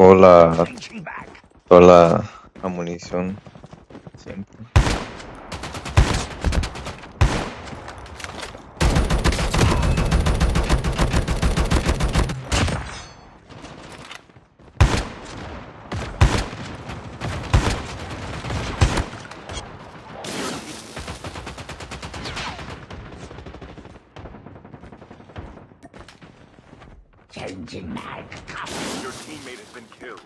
toda la, toda la, munición. Siempre. Been killed.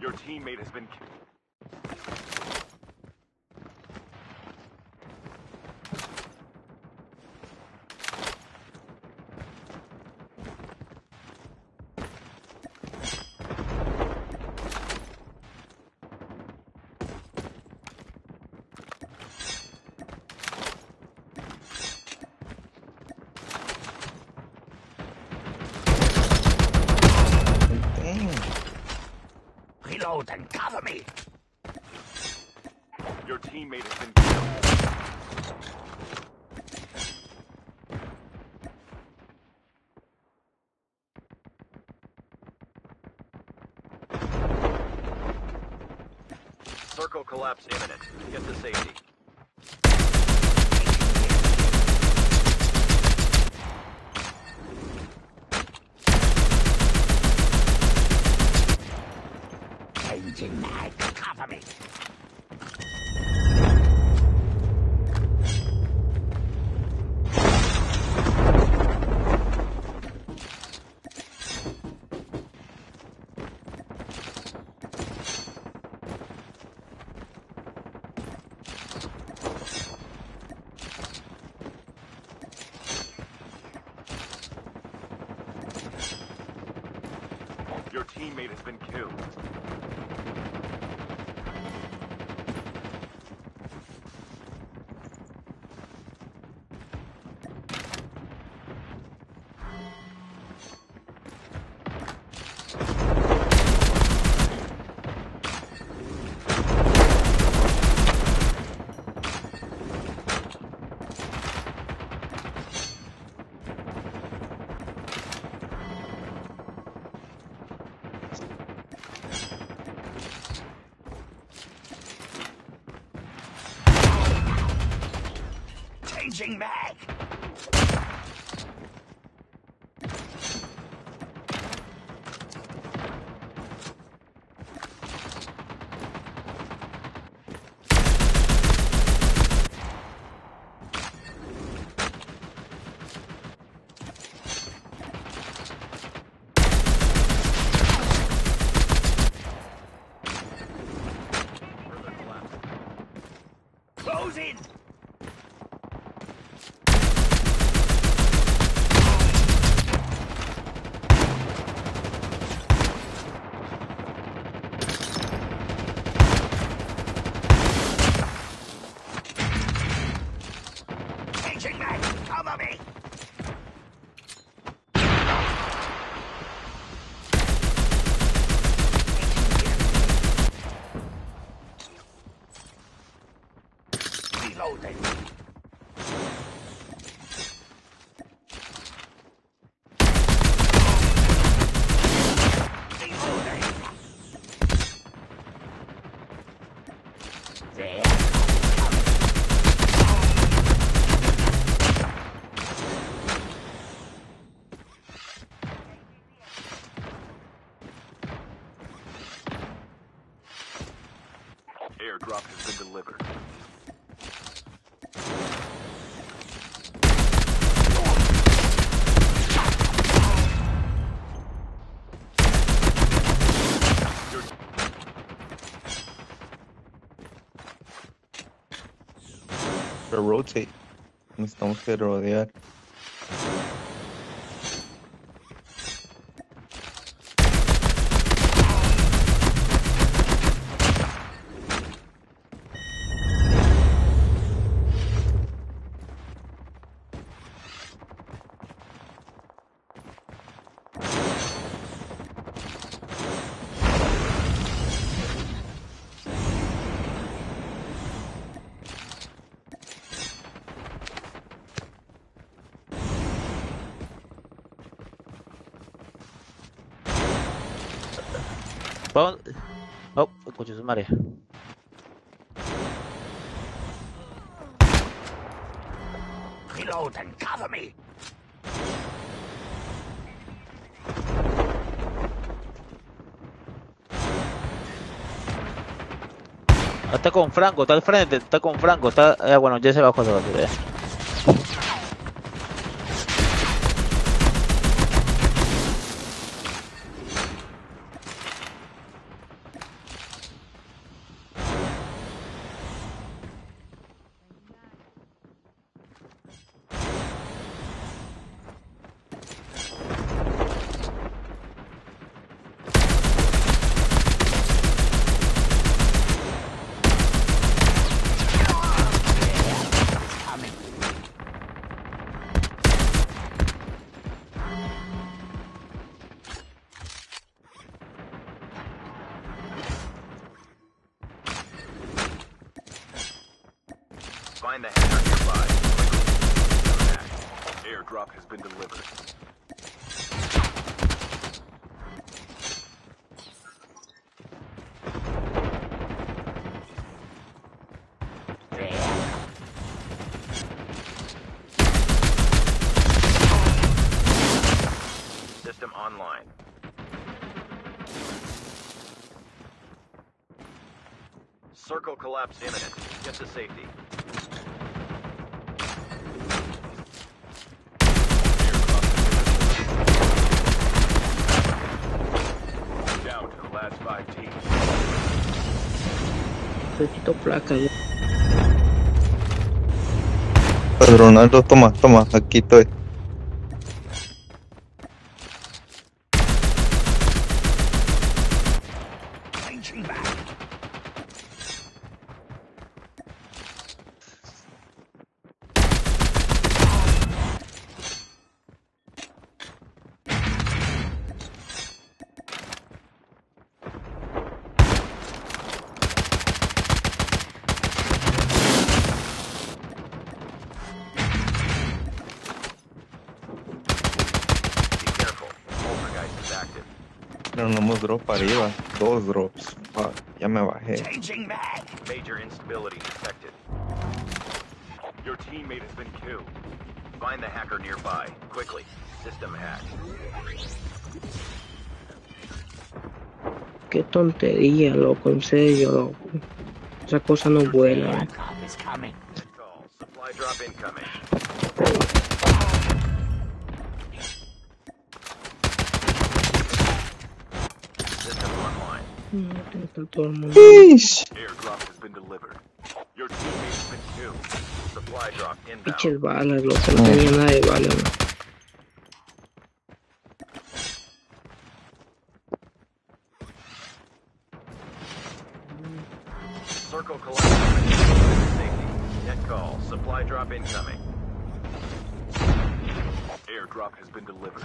Your teammate has been killed. And cover me. Your teammate has been killed. Circle collapse imminent. Get to safety. Mag. Cover me. Your teammate has been killed. In. Changing mag. Cover me. sí. Nos tenemos que rodear. Oh, coche su madre. Reload and cover me. Está con Franco, está al frente, está con Franco, está. eh, bueno, ya se bajó esa basura. Find the hacker nearby. Airdrop has been delivered. System online. Circle collapse imminent. Get to safety. le. Ronaldo, toma, toma, aquí estoy. Tenemos drop arriba, dos drops. Fuck, ya me bajé. Major instability detected. Your teammate has been killed. Find the hacker nearby. Quickly. System hacked. Qué tontería, loco, en serio, loco. Esa cosa no es buena. Supply drop incoming. Online. No, está todo el mundo. Ish. Airdrop has been delivered. Your teammate has been killed. Supply drop Pinches inbound. balas, loco, no tenía nada de balas, güey. Circle collapse. Safety. Net call. Supply drop incoming. Airdrop has been delivered.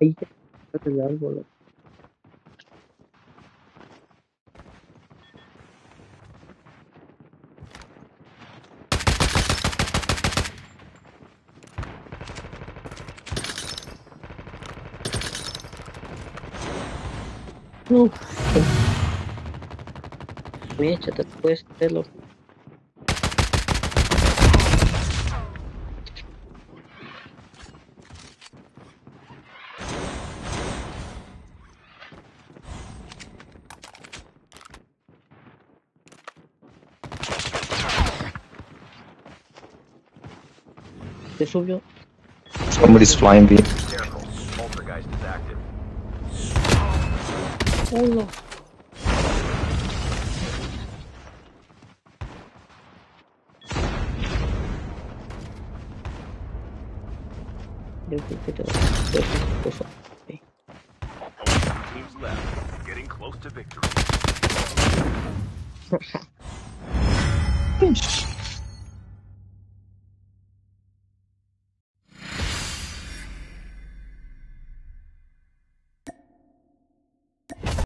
ahí árbol. No. Me he hecho después de Te subió. Somebody's flying B. Careful. Poltergeist is active. Uno. Yo creo que te yo creo que eso. Only two teams left. Getting close to victory.